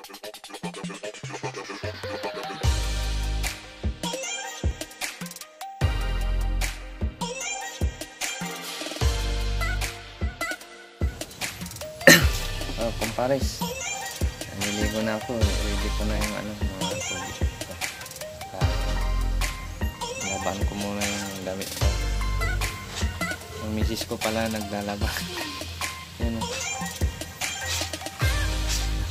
oh, kumpares. Naliligo na ako. Ready ko na yung ano, mga tubig ko. Laban ko muna yung damit ko. Yung misis ko pala naglalaba.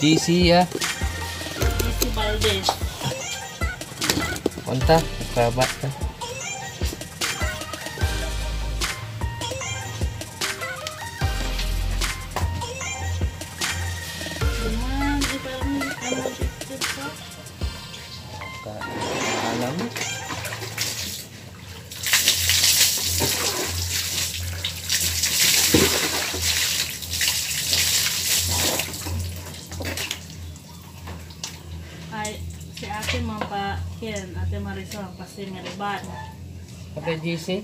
DC ya. Jisi Balde. Kontak, kerabat kan. chicken, Ate Marisol, pasti meriban. Ate GC?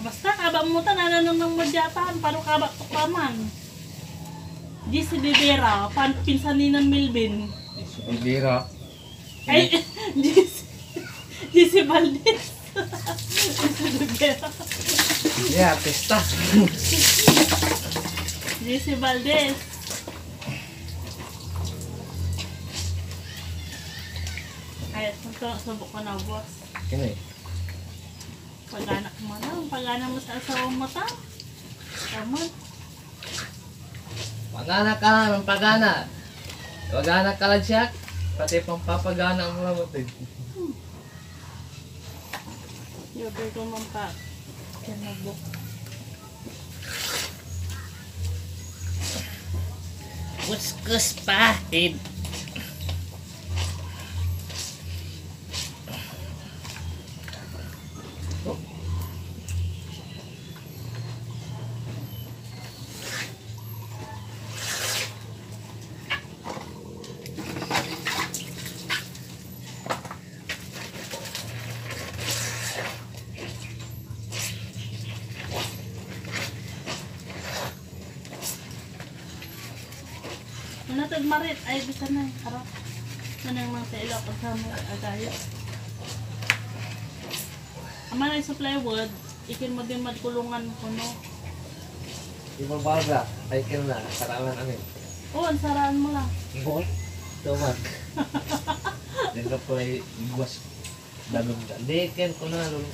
Basta kabak mo ta nananong ng madyatan, paro kabak tuklaman. GC Bibera, pan pinsan ni ng Milbin. GC Bibera? Ay, GC, GC Valdez. yeah, pesta. GC Valdez. Ay, ito, subok ko na, boss. Kino eh. Pag-anak mo na, pag-anak mo sa asawa mo ta. Tama. Pagana ka na ng pagana. Pagana ka lang siya. Pati pang papagana ang mga mutid. Yobe ko man pa. Kinabok. Kuskus pahid. Manatag marit. Ay, bisa na. Harap. Manang mga sa ilo. Pagkamo. Agayo. Ama na sa plywood. Ikin mo din magkulungan ko, no? Ibang barba. Ay kino na. Saralan amin. Oo, ang saraan mo lang. Ibon. Tuman. Dito ko ay iwas. Dagom ka. Di, ken ko na. lulu.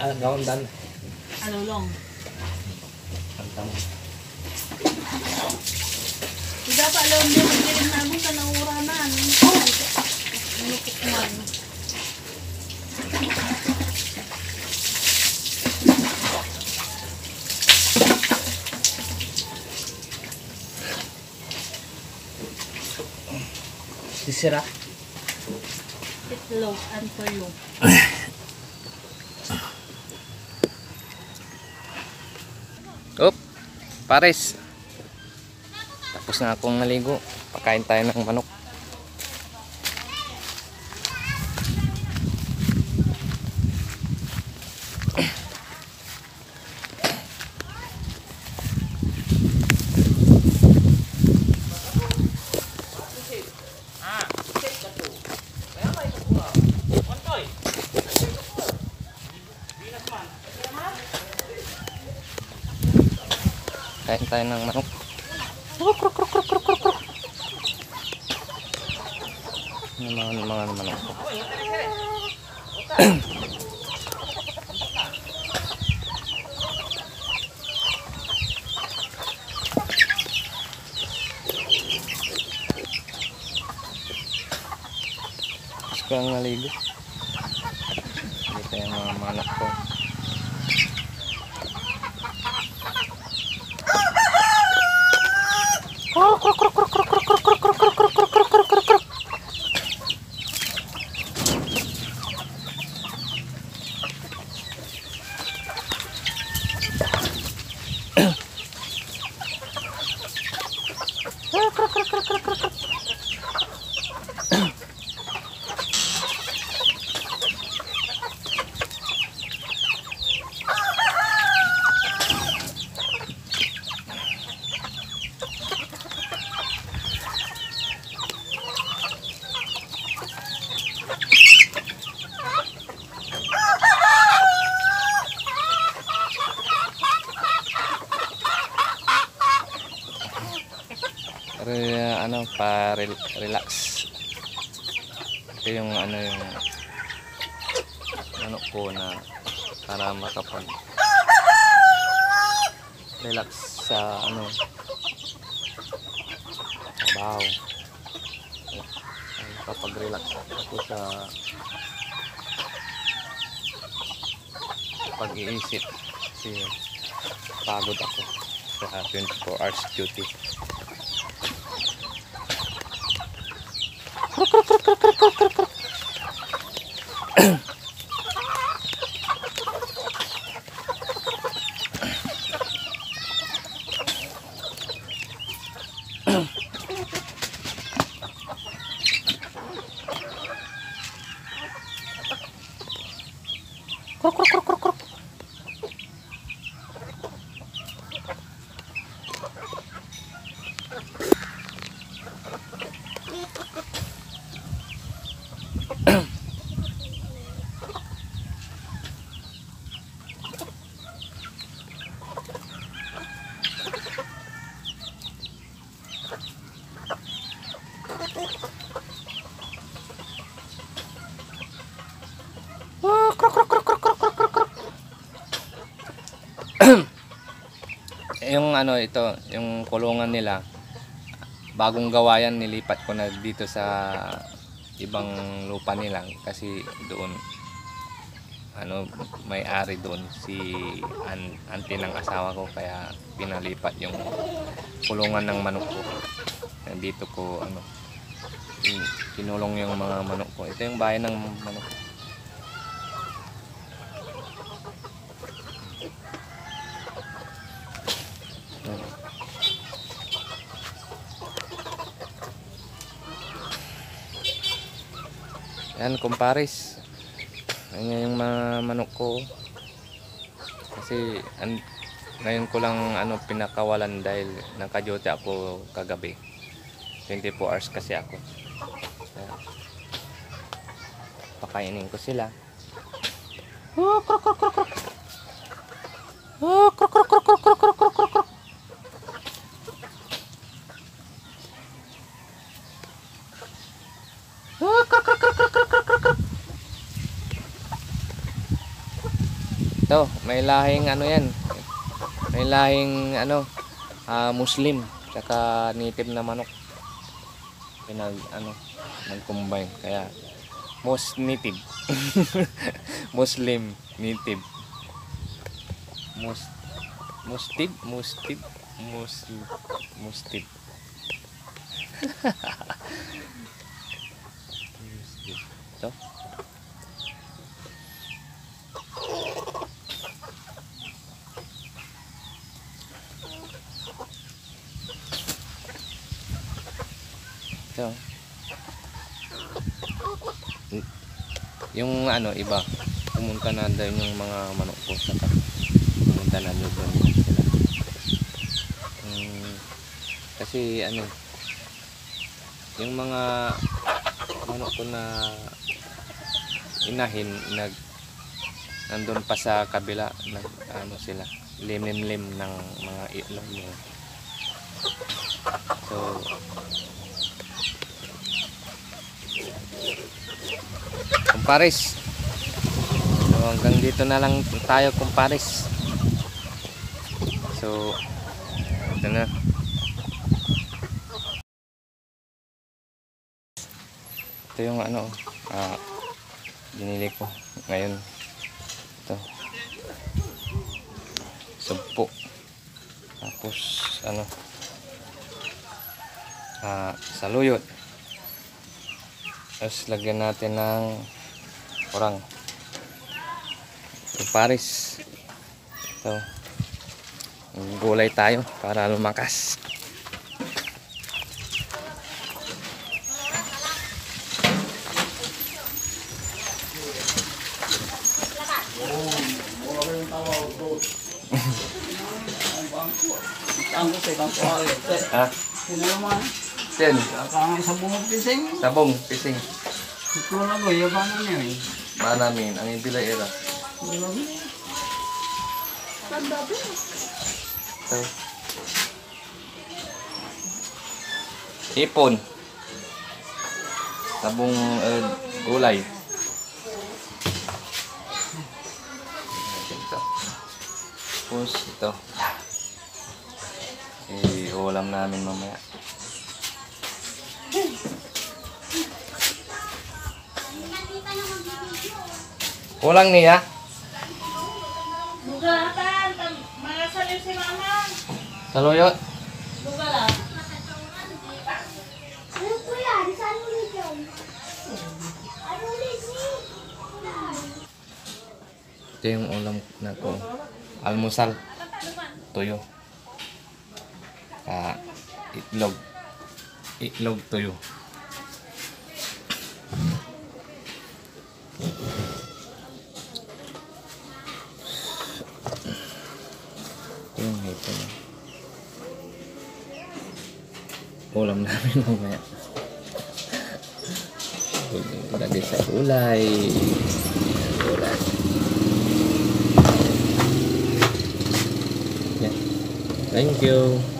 Ah, gawin dan. Alulong. Pantang. Hindi dapat alam niyo, hindi rin namin ka nauranan. Oh! Manukit man. Sisira? Itlog, antulog. Up, Paris. Tapos na akong naligo. Pakain tayo ng manok. Kain tayo ng manok. kruk kruk kruk kruk mana ini mana ini mana kita yang mana kok. Relax. Ito yung ano yung ano ko na para makapag relax sa ano trabaho. Kapag relax ako sa pag-iisip kasi pagod ako sa 24 hours duty Ahem. ano ito yung kulungan nila bagong gawa yan nilipat ko na dito sa ibang lupa nila kasi doon ano may ari doon si an, auntie ng asawa ko kaya pinalipat yung kulungan ng manok ko. Dito ko ano in- kinulong yung mga manok ko. Ito yung bahay ng manok ko Yan, kumpares. Yan yung mga manok ko. Kasi an, ngayon ko lang ano pinakawalan dahil naka-duty ako kagabi. 24 hours kasi ako. Kaya, pakainin ko sila. Oh, krok, krok, krok, krok. Oh, Ito, may lahing ano yan. May lahing ano, ah, Muslim, tsaka native na manok. Pinag ano, nag-combine kaya most native. Muslim, native. Most Mustib, mustib, muslim, mustib. Mustib. Ito. Ito. Y- Yung ano, iba, pumunta na doon yung mga manok ko sa pumunta na doon sila. Mm, kasi ano, yung mga manok ko na inahin, nag nandun pa sa kabila, nag ano sila, limlim-lim ng mga itlog mo. So, kumpares. So, hanggang dito na lang tayo kumpares. So, ito na. Ito yung ano, ah, binili ko ngayon. Ito. Sumpo. Tapos, ano, ah, saluyot. Tapos, lagyan natin ng orang Paris. So, gulay tayo para lumakas Ah. Sino pising. Ito na ko, yaban na niya eh. Ba namin, ang ibilay era. Ito. Ipon. Tabong uh, gulay. Ito. Tapos ito. Eh, ulam namin mamaya. Kulang niya. Bugatan, mga salim si mama. Saluyot. Bugala. Kuya? Di saan mo nito? Ulit Ito yung ulam na ko. Almusal. Tuyo. Ah, itlog. Itlog tuyo. Ito yung hito na. Ulam namin mamaya. Lagay sa gulay. Gulay. Yeah. Thank you. Sarap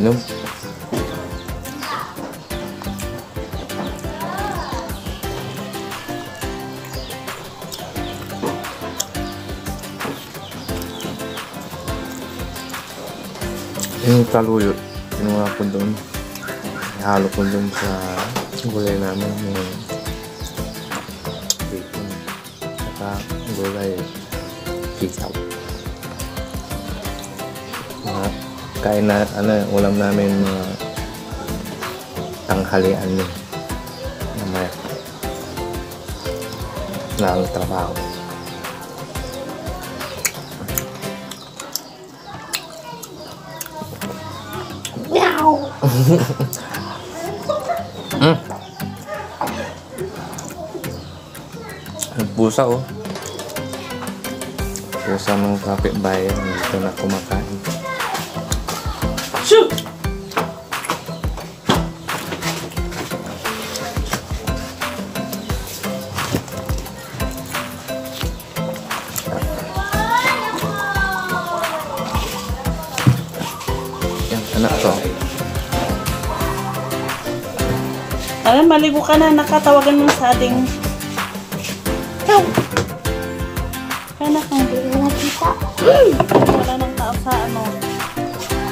Inom. Yung kaluyot, kinuha ko doon. Ihalo ko doon sa gulay namin. Yung bacon. Saka gulay sitaw. Mga kain na, ano, ulam namin mga tanghalian yun. Mamaya. Ang trabaho. Mm. Ang pusa oh. Pusa ng kapitbayan. Ito na kumakain. Shoot! Yan, anak ko. Alam, maligo ka na. Nakatawagan mo sa ating... Ikaw! Kaya kang Nakita. Wala nang tao sa ano.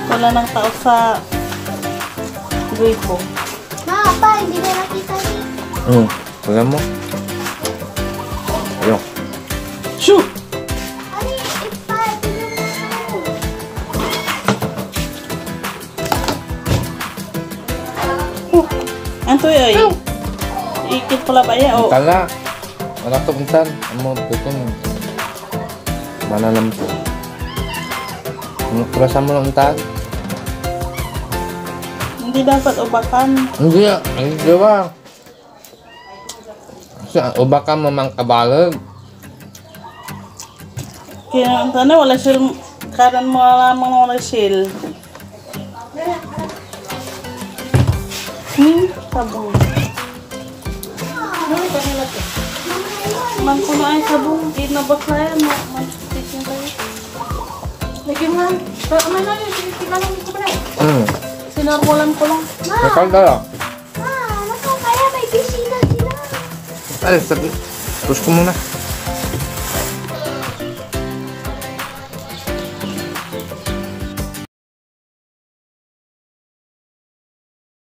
Wala nang tao sa grupo. Ma, pa, hindi na nakita ni. Hmm. Alam mo? Ayun. Shoot! Ano yung ipa? Tingnan mo. Anto ay. Ikit pala ba yan? Oh. Kala. Wala to puntan. Amo betul. Mana lam to? Ano kurasa mo ng tag? Hindi dapat ubakan. Hindi ah. Hindi ba? Sa ubakan mo mang kabalag. Kaya ang tanong, wala siya karan mo lamang wala siya. Hmm, sabong. Man kuno ay sabong, di na ba kaya mo man titin tayo. Lagyan mo lang. Pero ano na yun, tinitingnan ko ba Hmm. Sinarmulan ko lang. Nakal ka lang. Ma, ano kaya may bisita sila? Sabi. Terus ko muna.